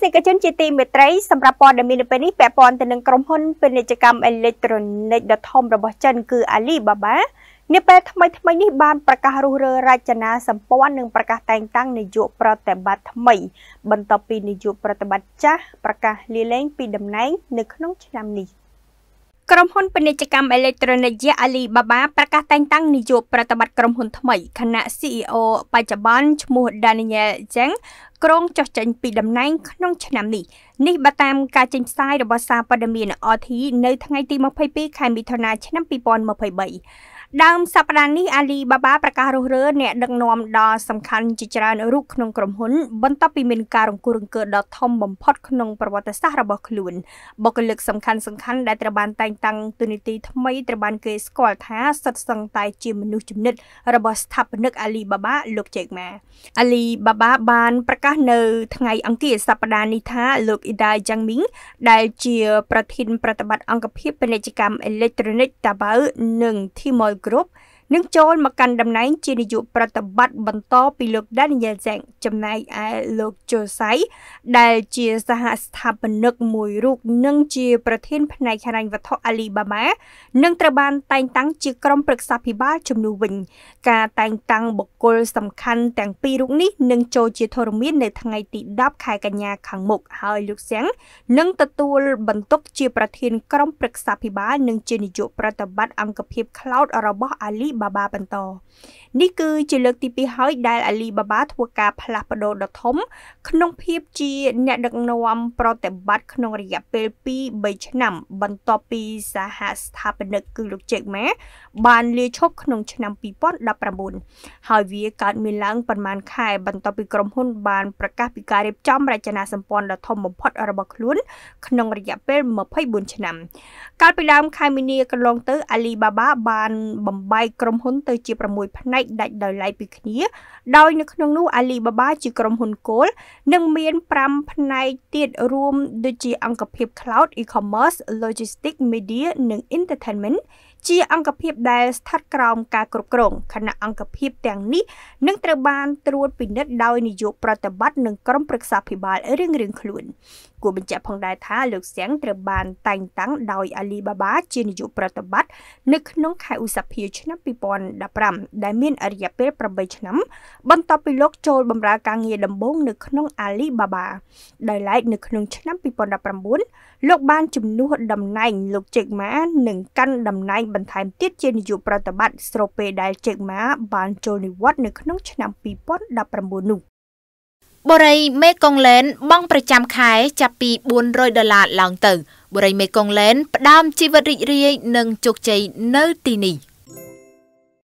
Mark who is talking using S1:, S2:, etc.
S1: ស្សនិកជនជាទីមេត្រីសម្រាប់ព័ត៌មាននៅពេលនេះពាក់ព័ន្ធទៅនឹងក្រុមហ៊ុនពាណិជ្ជកម្មអេឡិចត្រូនិកដ៏ធំរបស់ចិនគឺ Alibaba នាពេលថ្មីថ្មីនេះបានប្រកាសរុះរើរចនាសម្ព័ន្ធនិងប្រកាសតែងតាំងនាយកប្រតិបត្តិថ្មី បន្ទាប់ពីនាយកប្រតិបត្តិចាស់ប្រកាសលាលែងពីតំណែងនៅក្នុងឆ្នាំនេះ ក្រុមហ៊ុនពាណិជ្ជកម្មអេឡិចត្រូនិក Alibaba ប្រកាសតែងតាំងនាយកប្រតិបត្តិក្រុមហ៊ុនថ្មីខណៈ CEO បច្ចុប្បន្នឈ្មោះ Daniel Zhang ក្រុងចុះចេញពីតំណែងក្នុងឆ្នាំនេះនេះបើតាមការចេញផ្សាយរបស់សារព័ត៌មាន RT នៅថ្ងៃទី22ខែមិថុនាឆ្នាំ2023 ដើមសប្តាហ៍នេះអាលីបាបាប្រកាសរុះរើអ្នកដឹកនាំដ៏សំខាន់ជាច្រើនរូបក្នុងក្រុមហ៊ុនបន្ទាប់ពីមានការរង្គោះរង្គើដ៏ធំបំផុតក្នុងប្រវត្តិសាស្ត្ររបស់ខ្លួនបុគ្គលិកសំខាន់សំខាន់ដែលត្រូវបានតែងតាំងទូនីតិថ្មីត្រូវបានគេស្គាល់ថាសិតសឹងតែជាមនុស្សចំណិតរបស់ស្ថាបនិកអាលីបាបាលោកជេកម៉ាអាលីបាបាបានប្រកាសនៅ ថ្ងៃអង្គារសប្តាហ៍នេះថាលោកអ៊ីដាយ៉ាងមីងដែលជាប្រធានប្រតិបត្តិអង្គភាពពាណិជ្ជកម្មអេឡិចត្រូនិកតាបៅនិង Timor 그룹 នឹងចូលមកកាន់តំណែងជានាយកប្រតិបត្តិបន្តពីលោក Daniel Zhang ចំណែកឯលោក Josai ដែលជាសហស្ថាបនិកមួយរូបនិងជាប្រធានផ្នែកហិរញ្ញវត្ថុ Alibaba នឹងត្រូវបានតែងតាំងជាក្រុមប្រឹក្សាភិបាលជំនួសវិញ ការតែងតាំងបុគ្គលសំខាន់ទាំងពីររូបនេះនឹងចូលជាធរមាននៅថ្ងៃទី10ខែកញ្ញាខាងមុខហើយលោកសៀងនឹងទទួលបន្ទុកជាប្រធានក្រុមប្រឹក្សាភិបាលនិងជានាយកប្រតិបត្តិអង្គភាព Cloud របស់ Alibaba Alibaba បន្តនេះគឺជាលើកទី2ហើយដែល Alibaba ធ្វើការផ្លាស់ប្ដូរដ៏ធំ ក្នុងភាពជាអ្នកដឹកនាំប្រតិបត្តិក្នុងរយៈពេល2-3ឆ្នាំ បន្ទាប់ពីសហស្ថាបនិកគឺលោក Jack Ma បានលាឈប់ក្នុងឆ្នាំ2019ហើយវាកើតមានឡើងប្រមាណខែ បន្ទាប់ពីក្រុមហ៊ុនបានប្រកាសពីការរៀបចំរចនាសម្ព័ន្ធដ៏ធំបំផុតរបស់ខ្លួន ក្នុងរយៈពេល24ឆ្នាំ កាលពីដើមខែមីនាកន្លងទៅ Alibaba បានបំបែកក្រុមហ៊ុនទៅជា6ផ្នែកដាច់ដោយឡែកពីគ្នា ដោយនៅក្នុងនោះ Alibaba ជាក្រុមហ៊ុនគោលនិងមាន5ផ្នែកទៀតរួមដូចជាអង្គភាព Cloud E-commerce Logistics Media និង Entertainment ជាអង្គភាពដែលស្ថិតក្រោមការគ្រប់គ្រងខណៈអង្គភាពទាំងនេះនឹងត្រូវបានត្រួតពិនិត្យដោយនាយកប្រតិបត្តិនិងក្រុមប្រឹក្សាភិបាលរៀងៗខ្លួនគួរបញ្ជាក់ផងដែរថាលោកសៀងត្រូវបានតែងតាំងដោយ Alibaba ជានាយកប្រតិបត្តិនៅក្នុងខែឧសភាឆ្នាំ2015ដែលមានរយៈពេល8ឆ្នាំ បន្ទាប់ពីលោកចូលបម្រើការងារដំបូងនៅក្នុង Alibaba ដោយឡែកនៅក្នុងឆ្នាំ2019លោកបានជំនួសតំណែងលោក Jack Ma និងកាន់តំណែងបន្ថែមទៀតជានាយកប្រតិបត្តិស្របពេលដែល Jack Ma បានចូលនិវត្តន៍នៅក្នុងឆ្នាំ2019នោះ
S2: បូរីមេកុងឡែនបង់ប្រចាំខែចាប់ពី400ដុល្លារឡើងទៅបូរីមេកុងឡែនផ្ដើមជីវិតរីករាយនិងជោគជ័យនៅទីនេះ